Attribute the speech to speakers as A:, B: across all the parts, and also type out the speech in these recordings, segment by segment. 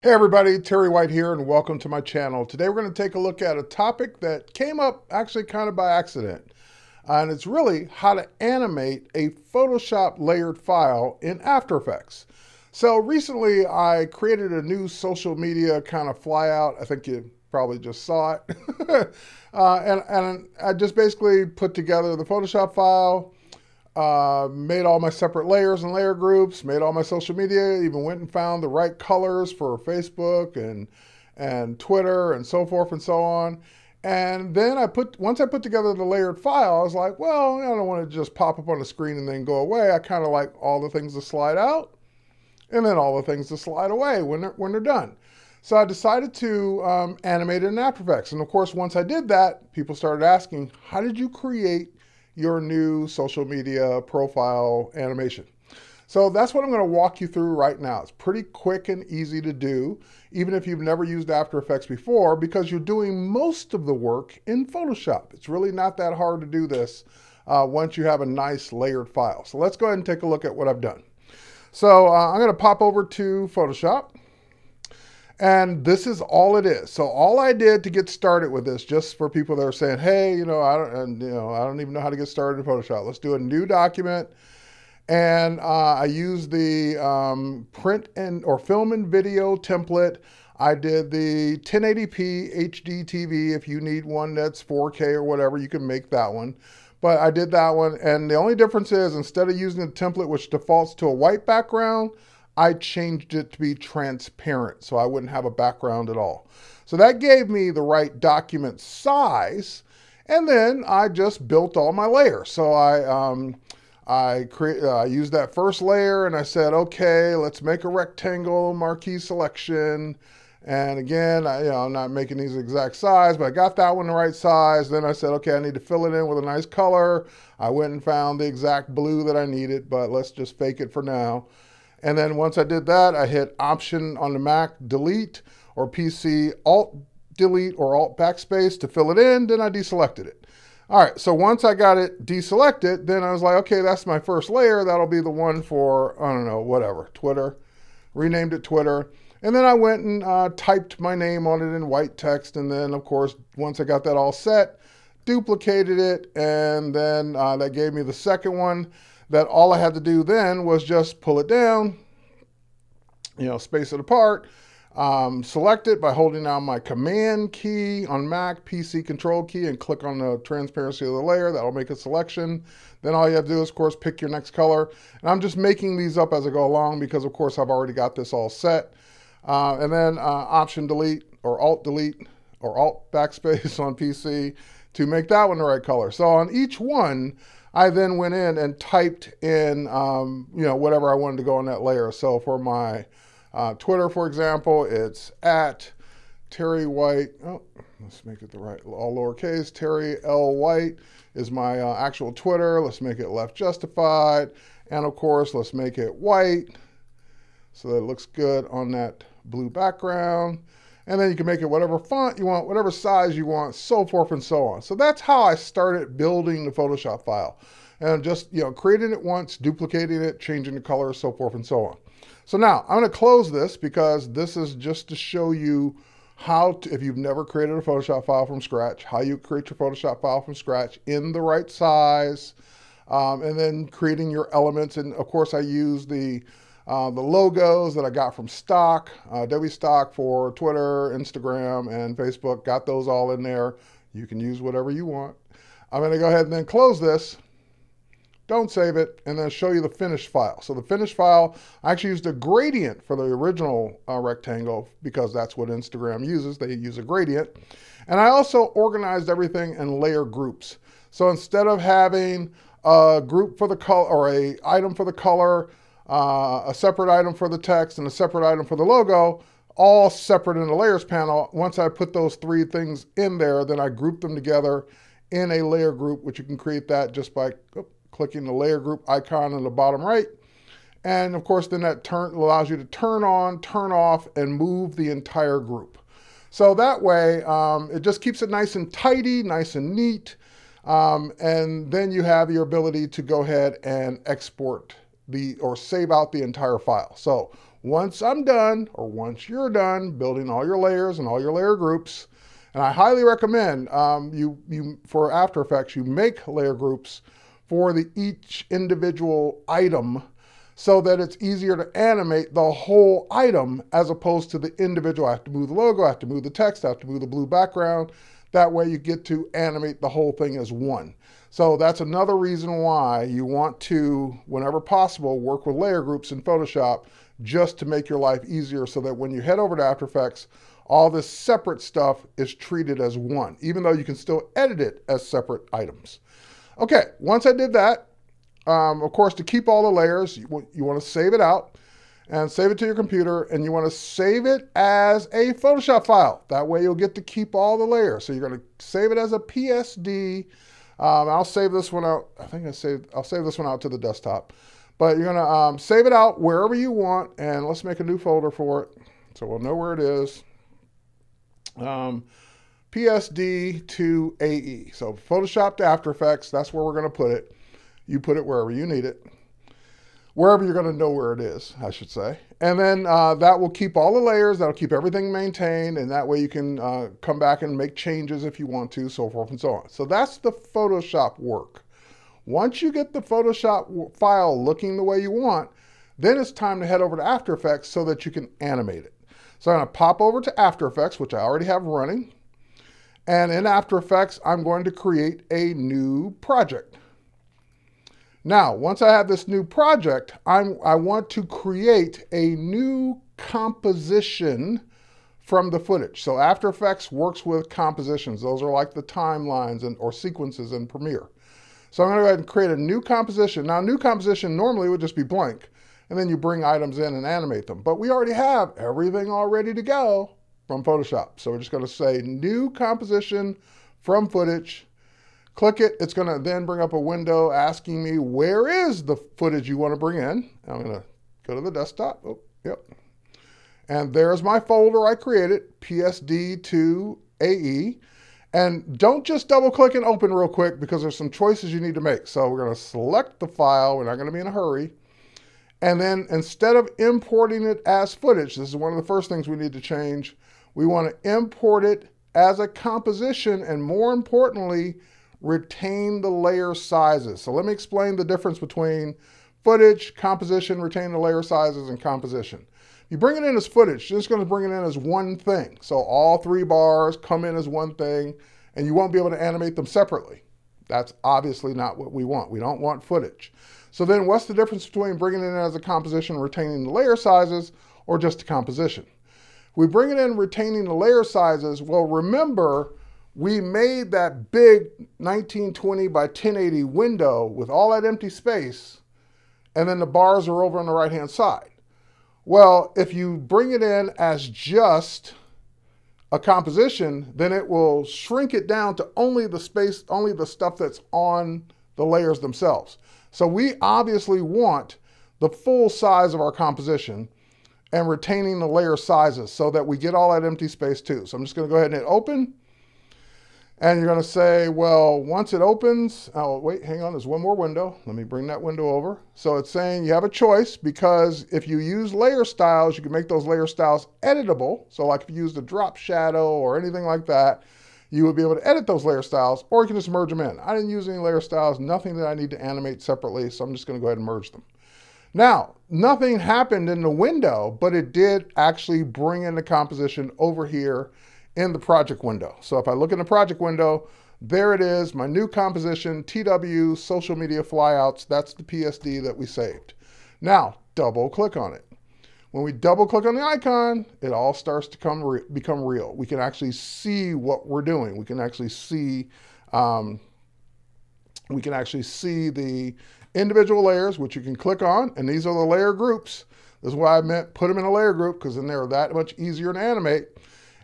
A: Hey everybody, Terry White here and welcome to my channel. Today we're going to take a look at a topic that came up actually kind of by accident. Uh, and it's really how to animate a Photoshop layered file in After Effects. So recently I created a new social media kind of flyout. I think you probably just saw it. uh, and, and I just basically put together the Photoshop file, uh, made all my separate layers and layer groups, made all my social media, even went and found the right colors for Facebook and and Twitter and so forth and so on. And then I put once I put together the layered file, I was like, well, I don't want to just pop up on the screen and then go away. I kind of like all the things to slide out, and then all the things to slide away when they're when they're done. So I decided to um, animate it in After Effects. And of course, once I did that, people started asking, how did you create your new social media profile animation. So that's what I'm going to walk you through right now. It's pretty quick and easy to do, even if you've never used After Effects before, because you're doing most of the work in Photoshop. It's really not that hard to do this uh, once you have a nice layered file. So let's go ahead and take a look at what I've done. So uh, I'm to pop over to Photoshop. And this is all it is. So all I did to get started with this, just for people that are saying, hey, you know, I don't, you know, I don't even know how to get started in Photoshop. Let's do a new document. And uh, I used the um, print and or film and video template. I did the 1080p HD TV. If you need one that's 4K or whatever, you can make that one. But I did that one. And the only difference is instead of using the template, which defaults to a white background, I changed it to be transparent so I wouldn't have a background at all. So that gave me the right document size. And then I just built all my layers. So I, um, I create, uh, used that first layer and I said, okay, let's make a rectangle marquee selection. And again, I, you know, I'm not making these exact size, but I got that one the right size. Then I said, okay, I need to fill it in with a nice color. I went and found the exact blue that I needed, but let's just fake it for now. And then once I did that, I hit Option on the Mac, Delete, or PC, Alt Delete or Alt Backspace to fill it in. Then I deselected it. All right, so once I got it deselected, then I was like, okay, that's my first layer. That'll be the one for, I don't know, whatever, Twitter. Renamed it Twitter. And then I went and uh, typed my name on it in white text. And then, of course, once I got that all set, duplicated it. And then uh, that gave me the second one that all I had to do then was just pull it down, you know, space it apart, um, select it by holding down my command key on Mac, PC control key, and click on the transparency of the layer. That'll make a selection. Then all you have to do is, of course, pick your next color. And I'm just making these up as I go along because, of course, I've already got this all set. Uh, and then uh, Option Delete or Alt Delete or Alt Backspace on PC to make that one the right color. So on each one, I then went in and typed in, um, you know, whatever I wanted to go on that layer. So for my uh, Twitter, for example, it's at Terry White. Oh, let's make it the right, all lowercase. Terry L. White is my uh, actual Twitter. Let's make it left justified. And of course, let's make it white so that it looks good on that blue background. And then you can make it whatever font you want, whatever size you want, so forth and so on. So that's how I started building the Photoshop file. And just, you know, creating it once, duplicating it, changing the colors, so forth and so on. So now I'm going to close this because this is just to show you how to, if you've never created a Photoshop file from scratch, how you create your Photoshop file from scratch in the right size, um, and then creating your elements. And of course I use the uh, the logos that I got from stock, uh, Adobe stock for Twitter, Instagram, and Facebook, got those all in there. You can use whatever you want. I'm going to go ahead and then close this. Don't save it, and then show you the finished file. So the finished file, I actually used a gradient for the original uh, rectangle because that's what Instagram uses. They use a gradient. And I also organized everything in layer groups. So instead of having a group for the color or a item for the color, uh, a separate item for the text and a separate item for the logo, all separate in the layers panel. Once I put those three things in there, then I group them together in a layer group, which you can create that just by clicking the layer group icon in the bottom right. And of course, then that turn allows you to turn on, turn off, and move the entire group. So that way, um, it just keeps it nice and tidy, nice and neat. Um, and then you have your ability to go ahead and export the or save out the entire file. So once I'm done or once you're done building all your layers and all your layer groups, and I highly recommend um, you, you for After Effects, you make layer groups for the each individual item so that it's easier to animate the whole item as opposed to the individual. I have to move the logo, I have to move the text, I have to move the blue background. That way you get to animate the whole thing as one. So that's another reason why you want to, whenever possible, work with layer groups in Photoshop just to make your life easier so that when you head over to After Effects, all this separate stuff is treated as one, even though you can still edit it as separate items. Okay, once I did that, um, of course, to keep all the layers, you, you want to save it out and save it to your computer, and you want to save it as a Photoshop file. That way you'll get to keep all the layers. So you're going to save it as a PSD. Um, I'll save this one out. I think I saved, I'll save this one out to the desktop. But you're going to um, save it out wherever you want, and let's make a new folder for it so we'll know where it is. Um, PSD to AE. So Photoshop to After Effects, that's where we're going to put it. You put it wherever you need it. Wherever you're going to know where it is, I should say. And then uh, that will keep all the layers, that'll keep everything maintained, and that way you can uh, come back and make changes if you want to, so forth and so on. So that's the Photoshop work. Once you get the Photoshop file looking the way you want, then it's time to head over to After Effects so that you can animate it. So I'm going to pop over to After Effects, which I already have running. And in After Effects, I'm going to create a new project. Now, once I have this new project, I'm, I want to create a new composition from the footage. So After Effects works with compositions. Those are like the timelines and, or sequences in Premiere. So I'm going to go ahead and create a new composition. Now, new composition normally would just be blank, and then you bring items in and animate them. But we already have everything all ready to go from Photoshop. So we're just going to say new composition from footage. Click it. It's going to then bring up a window asking me where is the footage you want to bring in. I'm to go to the desktop. Oh, yep. And there's my folder I created, PSD to AE. And don't just double click and open real quick because there's some choices you need to make. So we're going to select the file. We're not going to be in a hurry. And then instead of importing it as footage, this is one of the first things we need to change. We want to import it as a composition and more importantly, retain the layer sizes. So let me explain the difference between footage, composition, retain the layer sizes, and composition. You bring it in as footage, you're just going to bring it in as one thing. So all three bars come in as one thing, and you won't be able to animate them separately. That's obviously not what we want. We don't want footage. So then what's the difference between bringing it in as a composition, retaining the layer sizes, or just a composition? We bring it in retaining the layer sizes. Well, remember, we made that big 1920 by 1080 window with all that empty space, and then the bars are over on the right-hand side. Well, if you bring it in as just a composition, then it will shrink it down to only the space, only the stuff that's on the layers themselves. So we obviously want the full size of our composition and retaining the layer sizes so that we get all that empty space too. So I'm just gonna go ahead and hit open. And you're going to say, well, once it opens, oh, wait, hang on, there's one more window. Let me bring that window over. So it's saying you have a choice because if you use layer styles, you can make those layer styles editable. So like if you use a drop shadow or anything like that, you would be able to edit those layer styles or you can just merge them in. I didn't use any layer styles, nothing that I need to animate separately, so I'm just going to go ahead and merge them. Now, nothing happened in the window, but it did actually bring in the composition over here in the project window. So if I look in the project window, there it is, my new composition, TW social media flyouts. That's the PSD that we saved. Now, double click on it. When we double click on the icon, it all starts to come re become real. We can actually see what we're doing. We can actually see um, we can actually see the individual layers, which you can click on, and these are the layer groups. This is why I meant put them in a layer group because then they're that much easier to animate.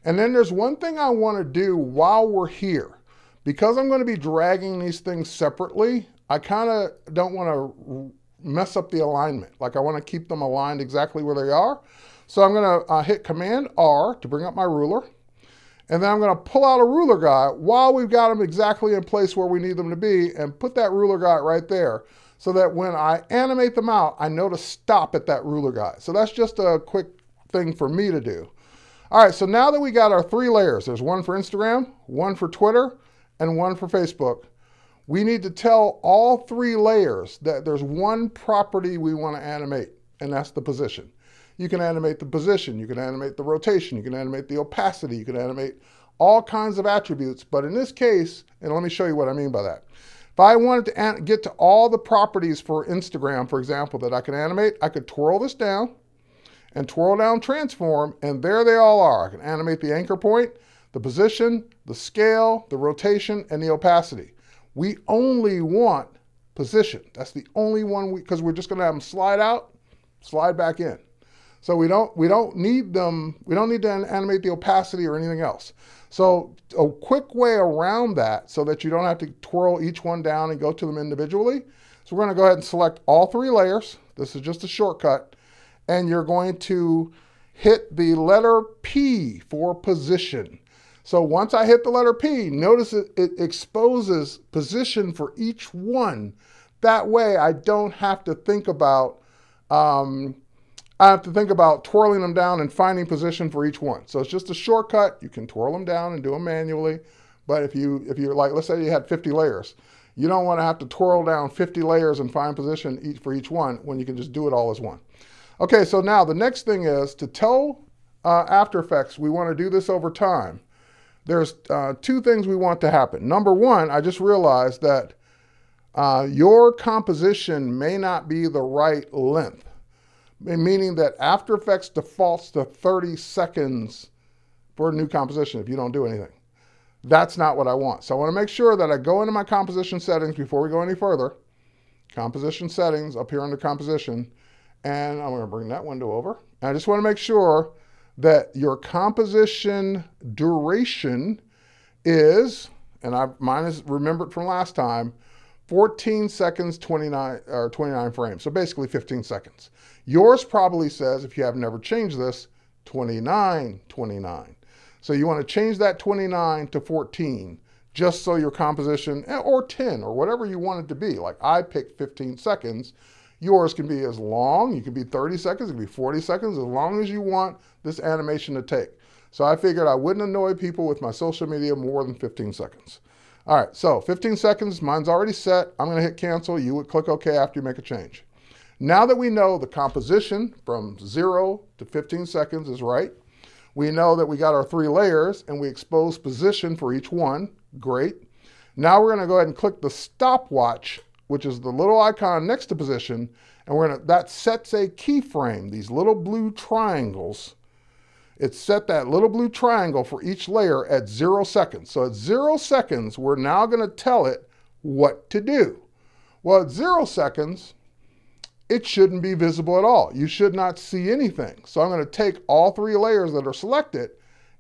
A: And then there's one thing I want to do while we're here. Because I'm going to be dragging these things separately, I kind of don't want to mess up the alignment. Like I want to keep them aligned exactly where they are. So I'm going to uh, hit Command R to bring up my ruler. And then I'm going to pull out a ruler guide while we've got them exactly in place where we need them to be and put that ruler guide right there. so that when I animate them out, I know to stop at that ruler guide. So that's just a quick thing for me to do. All right, so now that we got our three layers, there's one for Instagram, one for Twitter, and one for Facebook, we need to tell all three layers that there's one property we want to animate, and that's the position. You can animate the position, you can animate the rotation, you can animate the opacity, you can animate all kinds of attributes, but in this case, and let me show you what I mean by that. If I wanted to get to all the properties for Instagram, for example, that I can animate, I could twirl this down, and twirl down transform, and there they all are. I can animate the anchor point, the position, the scale, the rotation, and the opacity. We only want position. That's the only one we, because we're just gonna have them slide out, slide back in. So we don't, we don't need them, we don't need to animate the opacity or anything else. So a quick way around that so that you don't have to twirl each one down and go to them individually. So we're gonna go ahead and select all three layers. This is just a shortcut and you're going to hit the letter P for position. So once I hit the letter P, notice it, it exposes position for each one. That way I don't have to think about, um, I have to think about twirling them down and finding position for each one. So it's just a shortcut. You can twirl them down and do them manually. But if you, if you're like, let's say you had 50 layers, you don't want to have to twirl down 50 layers and find position each for each one when you can just do it all as one. Okay, so now the next thing is to tell uh, After Effects we want to do this over time. There's uh, two things we want to happen. Number one, I just realized that uh, your composition may not be the right length, meaning that After Effects defaults to 30 seconds for a new composition if you don't do anything. That's not what I want. So I want to make sure that I go into my composition settings before we go any further. Composition settings up here under composition and I'm going to bring that window over. And I just want to make sure that your composition duration is, and I mine is remembered from last time, 14 seconds, 29 or 29 frames. So basically 15 seconds. Yours probably says, if you have never changed this, 29, 29. So you want to change that 29 to 14 just so your composition, eh, or 10, or whatever you want it to be. Like I picked 15 seconds Yours can be as long, you can be 30 seconds, it can be 40 seconds, as long as you want this animation to take. So I figured I wouldn't annoy people with my social media more than 15 seconds. All right, so 15 seconds, mine's already set. I'm gonna hit cancel. You would click OK after you make a change. Now that we know the composition from zero to 15 seconds is right, we know that we got our three layers and we expose position for each one, great. Now we're gonna go ahead and click the stopwatch which is the little icon next to position, and we're gonna, that sets a keyframe, these little blue triangles. It set that little blue triangle for each layer at zero seconds. So at zero seconds, we're now gonna tell it what to do. Well, at zero seconds, it shouldn't be visible at all. You should not see anything. So I'm gonna take all three layers that are selected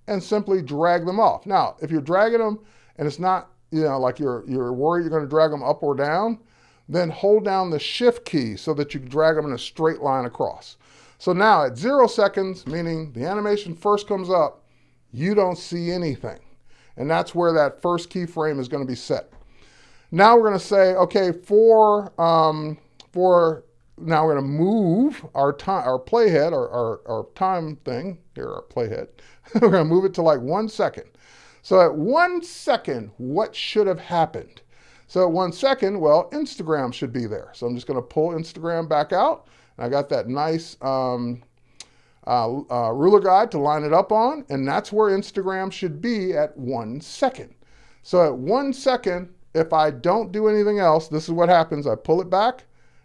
A: and simply drag them off. Now, if you're dragging them and it's not, you know, like you're, you're worried you're gonna drag them up or down, then hold down the shift key so that you can drag them in a straight line across. So now at zero seconds, meaning the animation first comes up, you don't see anything. And that's where that first keyframe is gonna be set. Now we're gonna say, okay, for, um, for now we're gonna move our time, our playhead, our, our, our time thing, here, our playhead. we're gonna move it to like one second. So at one second, what should have happened? So one second, well, Instagram should be there. So I'm just going to pull Instagram back out. I got that nice um, uh, uh, ruler guide to line it up on, and that's where Instagram should be at one second. So at one second, if I don't do anything else, this is what happens. I pull it back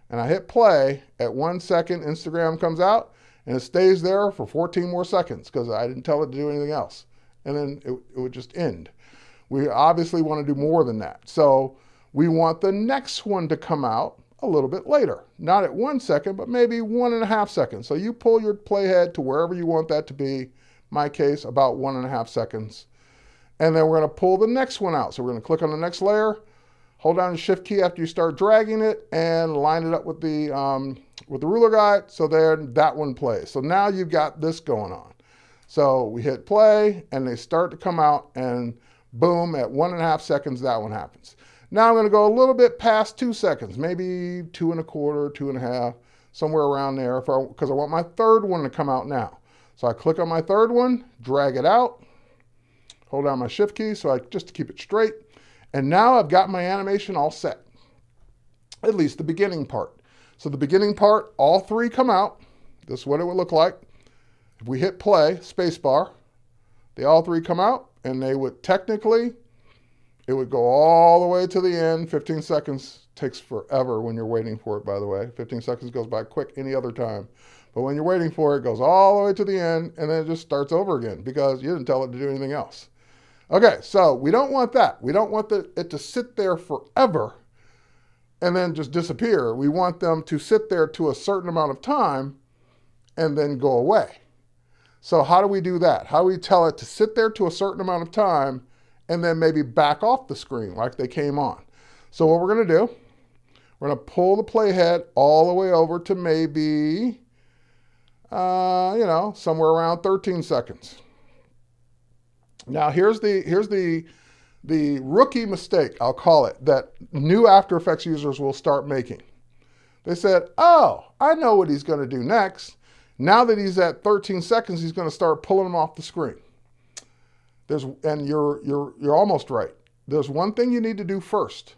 A: and I hit play. At one second, Instagram comes out and it stays there for 14 more seconds because I didn't tell it to do anything else. And then it, it would just end. We obviously want to do more than that. So we want the next one to come out a little bit later. Not at one second, but maybe one and a half seconds. So you pull your playhead to wherever you want that to be. My case, about one and a half seconds. And then we're gonna pull the next one out. So we're gonna click on the next layer, hold down the shift key after you start dragging it and line it up with the, um, with the ruler guide. So then that one plays. So now you've got this going on. So we hit play and they start to come out and boom, at one and a half seconds, that one happens. Now I'm going to go a little bit past two seconds, maybe two and a quarter, two and a half, somewhere around there, because I, I want my third one to come out now. So I click on my third one, drag it out, hold down my shift key so I just to keep it straight. And now I've got my animation all set, at least the beginning part. So the beginning part, all three come out. This is what it would look like. If we hit play, spacebar, they all three come out and they would technically it would go all the way to the end. 15 seconds takes forever when you're waiting for it, by the way. 15 seconds goes by quick any other time. But when you're waiting for it, it goes all the way to the end and then it just starts over again because you didn't tell it to do anything else. Okay, so we don't want that. We don't want the, it to sit there forever and then just disappear. We want them to sit there to a certain amount of time and then go away. So how do we do that? How do we tell it to sit there to a certain amount of time and then maybe back off the screen like they came on. So what we're going to do, we're going to pull the playhead all the way over to maybe, uh, you know, somewhere around 13 seconds. Now here's the here's the the rookie mistake, I'll call it, that new After Effects users will start making. They said, oh, I know what he's going to do next. Now that he's at 13 seconds, he's going to start pulling them off the screen. There's, and you're, you're, you're almost right. There's one thing you need to do first.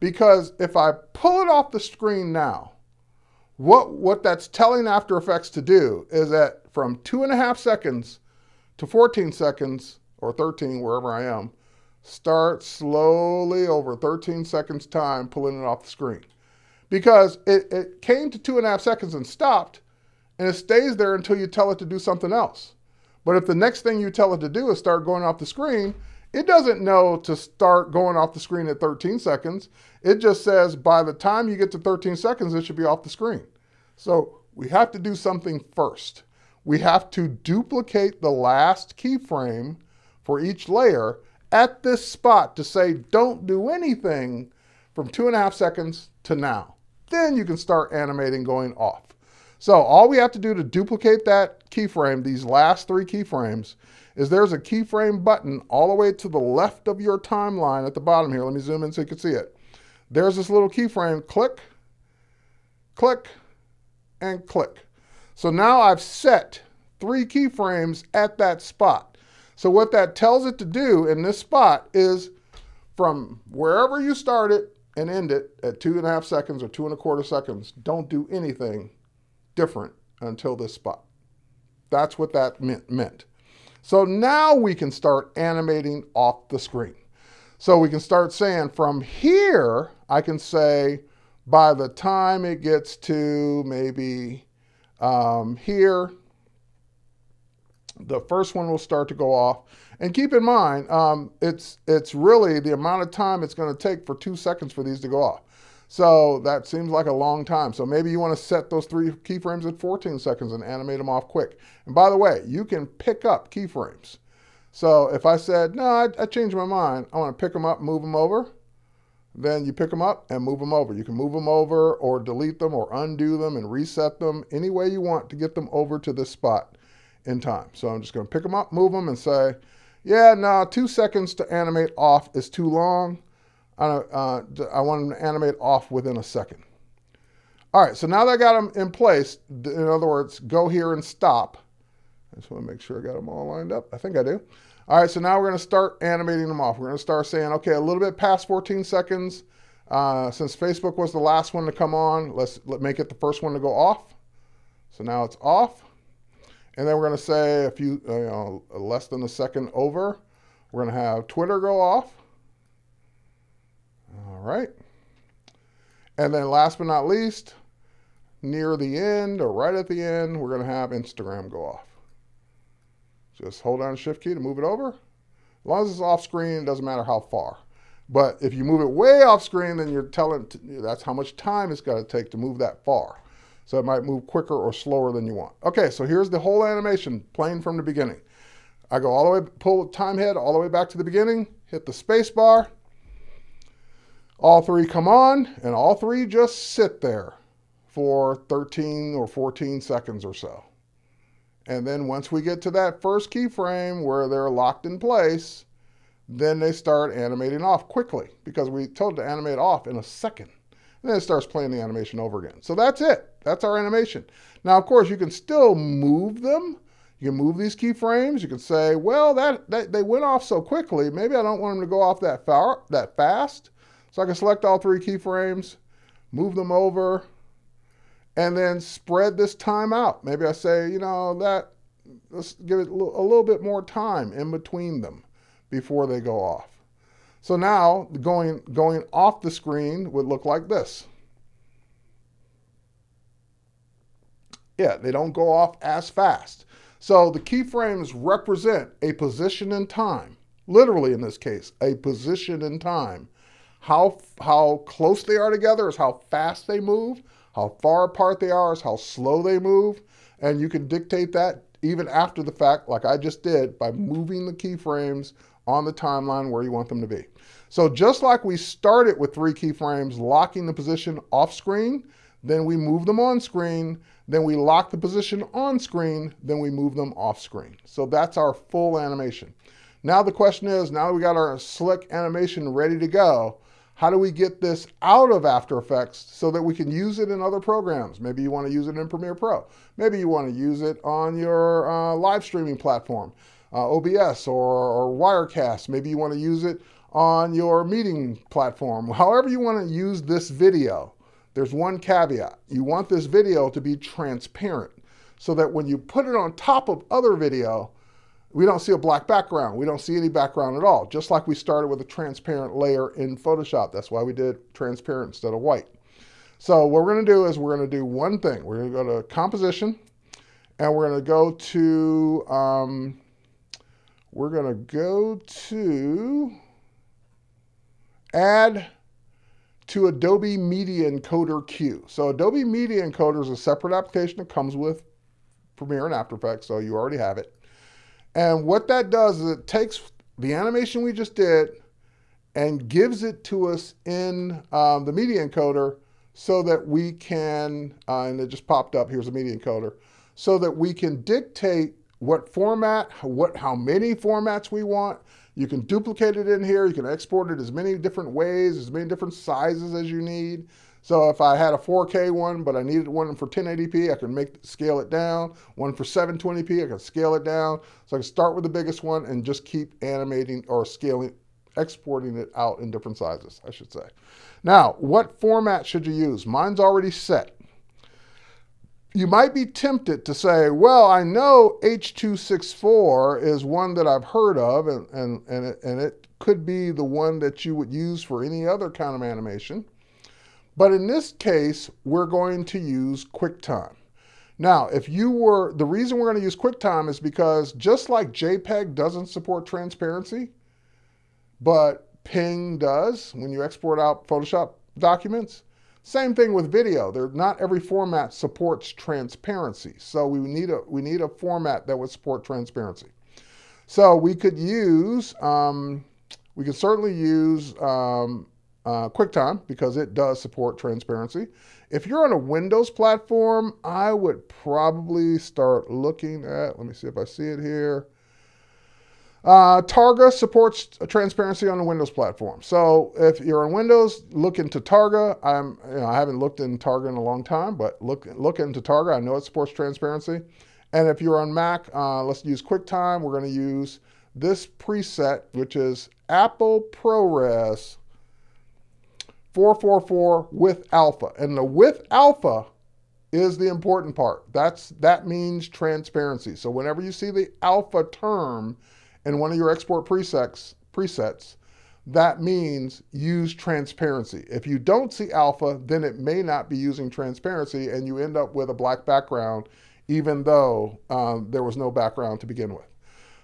A: Because if I pull it off the screen now, what, what that's telling After Effects to do is that from two and a half seconds to 14 seconds, or 13, wherever I am, start slowly over 13 seconds time pulling it off the screen. Because it, it came to two and a half seconds and stopped, and it stays there until you tell it to do something else. But if the next thing you tell it to do is start going off the screen, it doesn't know to start going off the screen at 13 seconds. It just says by the time you get to 13 seconds, it should be off the screen. So we have to do something first. We have to duplicate the last keyframe for each layer at this spot to say don't do anything from two and a half seconds to now. Then you can start animating going off. So all we have to do to duplicate that keyframe, these last three keyframes, is there's a keyframe button all the way to the left of your timeline at the bottom here. Let me zoom in so you can see it. There's this little keyframe, click, click, and click. So now I've set three keyframes at that spot. So what that tells it to do in this spot is from wherever you start it and end it at two and a half seconds or two and a quarter seconds, don't do anything different until this spot. That's what that meant. So now we can start animating off the screen. So we can start saying from here, I can say by the time it gets to maybe um, here, the first one will start to go off. And keep in mind, um, it's, it's really the amount of time it's going to take for two seconds for these to go off. So that seems like a long time. So maybe you want to set those three keyframes at 14 seconds and animate them off quick. And by the way, you can pick up keyframes. So if I said, no, I, I changed my mind, I want to pick them up, move them over, then you pick them up and move them over. You can move them over or delete them or undo them and reset them any way you want to get them over to this spot in time. So I'm just going to pick them up, move them, and say, yeah, no, two seconds to animate off is too long. I, uh, I want them to animate off within a second. All right, so now that I got them in place, in other words, go here and stop. I just want to make sure I got them all lined up. I think I do. All right, so now we're going to start animating them off. We're going to start saying, okay, a little bit past 14 seconds. Uh, since Facebook was the last one to come on, let's let make it the first one to go off. So now it's off. And then we're going to say a few, uh, you know, less than a second over. We're going to have Twitter go off. All right. And then last but not least, near the end or right at the end, we're going to have Instagram go off. Just hold down shift key to move it over. As long as it's off screen, it doesn't matter how far. But if you move it way off screen, then you're telling that's how much time it's got to take to move that far. So it might move quicker or slower than you want. Okay, so here's the whole animation playing from the beginning. I go all the way, pull the time head all the way back to the beginning, hit the space bar, all three come on, and all three just sit there for 13 or 14 seconds or so. And then once we get to that first keyframe where they're locked in place, then they start animating off quickly because we told it to animate off in a second. And then it starts playing the animation over again. So that's it. That's our animation. Now, of course, you can still move them. You can move these keyframes. You can say, well, that, that they went off so quickly. Maybe I don't want them to go off that far, that fast. So I can select all three keyframes, move them over, and then spread this time out. Maybe I say, you know, that let's give it a little bit more time in between them before they go off. So now going, going off the screen would look like this. Yeah, they don't go off as fast. So the keyframes represent a position in time, literally in this case, a position in time. How, how close they are together is how fast they move. How far apart they are is how slow they move. And you can dictate that even after the fact, like I just did, by moving the keyframes on the timeline where you want them to be. So just like we started with three keyframes, locking the position off screen, then we move them on screen, then we lock the position on screen, then we move them off screen. So that's our full animation. Now the question is, now we got our slick animation ready to go, how do we get this out of After Effects so that we can use it in other programs? Maybe you want to use it in Premiere Pro. Maybe you want to use it on your uh, live streaming platform, uh, OBS or, or Wirecast. Maybe you want to use it on your meeting platform. However you want to use this video, there's one caveat. You want this video to be transparent so that when you put it on top of other video, we don't see a black background. We don't see any background at all, just like we started with a transparent layer in Photoshop. That's why we did transparent instead of white. So what we're going to do is we're going to do one thing. We're going to go to Composition, and we're going to go to, um, we're going to go to Add to Adobe Media Encoder Queue. So Adobe Media Encoder is a separate application that comes with Premiere and After Effects, so you already have it. And what that does is it takes the animation we just did and gives it to us in um, the media encoder so that we can, uh, and it just popped up, here's a media encoder, so that we can dictate what format, what, how many formats we want. You can duplicate it in here. You can export it as many different ways, as many different sizes as you need. So if I had a 4K one, but I needed one for 1080p, I can make scale it down. One for 720p, I can scale it down. So I can start with the biggest one and just keep animating or scaling, exporting it out in different sizes, I should say. Now, what format should you use? Mine's already set. You might be tempted to say, well, I know H.264 is one that I've heard of, and, and, and, it, and it could be the one that you would use for any other kind of animation. But in this case, we're going to use QuickTime. Now, if you were, the reason we're going to use QuickTime is because just like JPEG doesn't support transparency, but PNG does when you export out Photoshop documents, same thing with video. There, not every format supports transparency. So we need, a, we need a format that would support transparency. So we could use, um, we could certainly use um, uh, QuickTime because it does support transparency. If you're on a Windows platform, I would probably start looking at, let me see if I see it here. Uh, Targa supports transparency on the Windows platform. So if you're on Windows, look into Targa. I'm, you know, I haven't looked in Targa in a long time, but look, look into Targa. I know it supports transparency. And if you're on Mac, uh, let's use QuickTime. We're going to use this preset, which is Apple ProRes 444 with alpha. And the with alpha is the important part. That's That means transparency. So whenever you see the alpha term in one of your export presets, presets, that means use transparency. If you don't see alpha, then it may not be using transparency and you end up with a black background even though um, there was no background to begin with.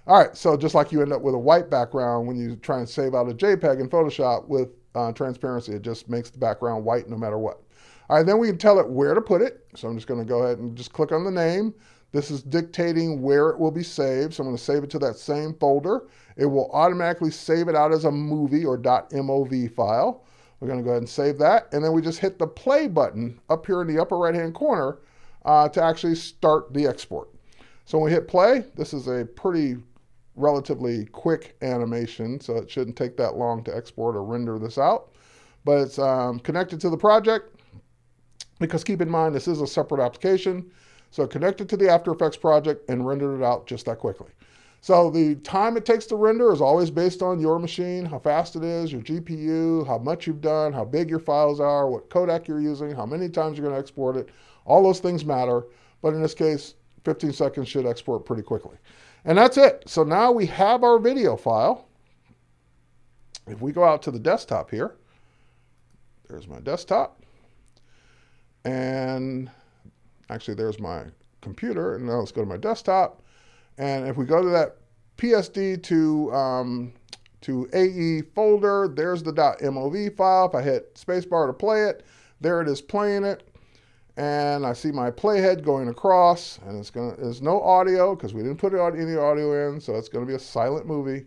A: All right, so just like you end up with a white background when you try and save out a JPEG in Photoshop with uh, transparency. It just makes the background white no matter what. All right, then we can tell it where to put it. So I'm just going to go ahead and just click on the name. This is dictating where it will be saved. So I'm going to save it to that same folder. It will automatically save it out as a movie or .mov file. We're going to go ahead and save that. And then we just hit the play button up here in the upper right-hand corner uh, to actually start the export. So when we hit play, this is a pretty relatively quick animation, so it shouldn't take that long to export or render this out. But it's um, connected to the project because keep in mind this is a separate application. So connected to the After Effects project and rendered it out just that quickly. So the time it takes to render is always based on your machine, how fast it is, your GPU, how much you've done, how big your files are, what codec you're using, how many times you're going to export it. All those things matter. But in this case, 15 seconds should export pretty quickly. And that's it. So now we have our video file. If we go out to the desktop here, there's my desktop. And actually, there's my computer. And now let's go to my desktop. And if we go to that PSD to, um, to AE folder, there's the .mov file. If I hit spacebar to play it, there it is playing it and I see my playhead going across, and it's gonna. There's no audio because we didn't put any audio in, so it's gonna be a silent movie.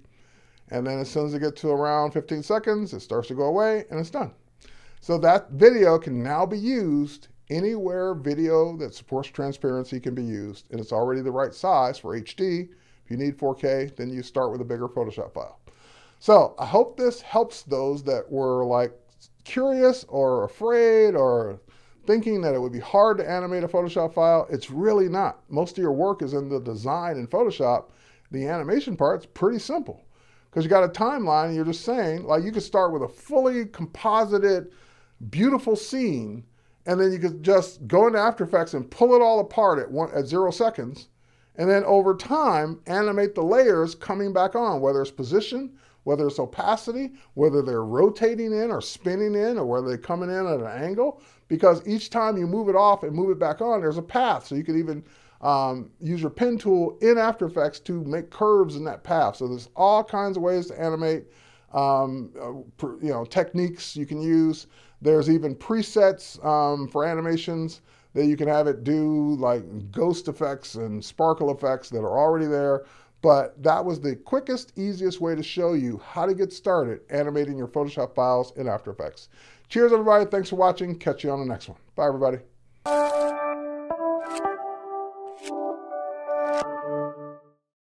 A: And then as soon as it gets to around 15 seconds, it starts to go away, and it's done. So that video can now be used anywhere video that supports transparency can be used, and it's already the right size for HD. If you need 4K, then you start with a bigger Photoshop file. So I hope this helps those that were like curious or afraid or thinking that it would be hard to animate a Photoshop file. It's really not. Most of your work is in the design in Photoshop. The animation part's pretty simple because you got a timeline and you're just saying, like you could start with a fully composited, beautiful scene, and then you could just go into After Effects and pull it all apart at, one, at zero seconds. And then over time, animate the layers coming back on, whether it's position, whether it's opacity, whether they're rotating in or spinning in, or whether they're coming in at an angle, because each time you move it off and move it back on, there's a path. So you could even um, use your pen tool in After Effects to make curves in that path. So there's all kinds of ways to animate, um, uh, you know, techniques you can use. There's even presets um, for animations that you can have it do like ghost effects and sparkle effects that are already there. But that was the quickest, easiest way to show you how to get started animating your Photoshop files in After Effects. Cheers, everybody. Thanks for watching. Catch you on the next one. Bye, everybody.